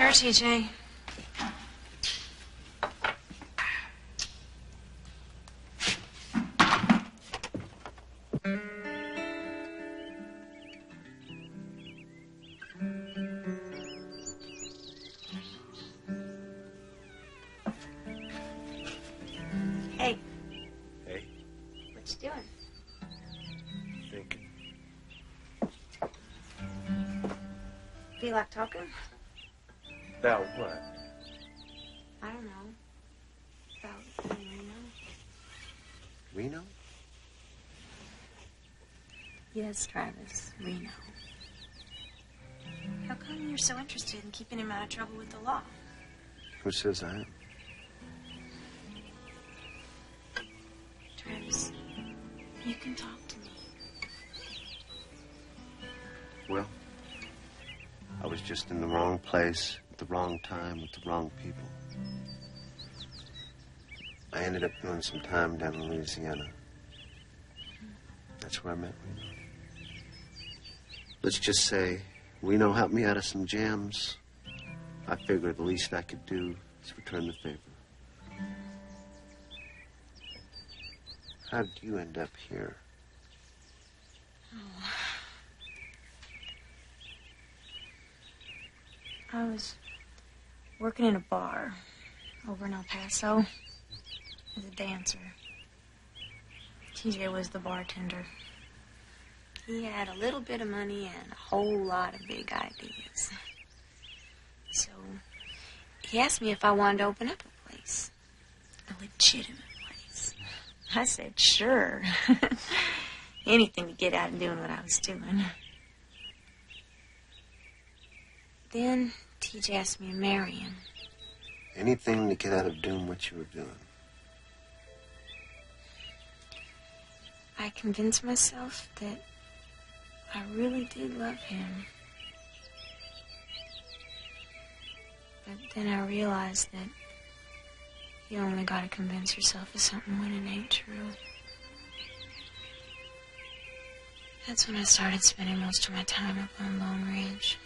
Sure, TJ. Hey, Hey, what you doing? thinking. Feel like talking? About what? I don't know. About Reno. Reno? Yes, Travis, Reno. How come you're so interested in keeping him out of trouble with the law? Who says I am? Travis, you can talk to me. Well, I was just in the wrong place at the wrong time with the wrong people. I ended up doing some time down in Louisiana. That's where I met Reno. Let's just say Reno helped me out of some jams. I figured the least I could do is return the favor. How did you end up here? I was working in a bar over in El Paso as a dancer. TJ was the bartender. He had a little bit of money and a whole lot of big ideas. So he asked me if I wanted to open up a place, a legitimate place. I said, sure. Anything to get out of doing what I was doing. Then TJ asked me to marry him. Anything to get out of doing what you were doing. I convinced myself that I really did love him. But then I realized that you only gotta convince yourself of something when it ain't true. That's when I started spending most of my time up on Lone Ridge.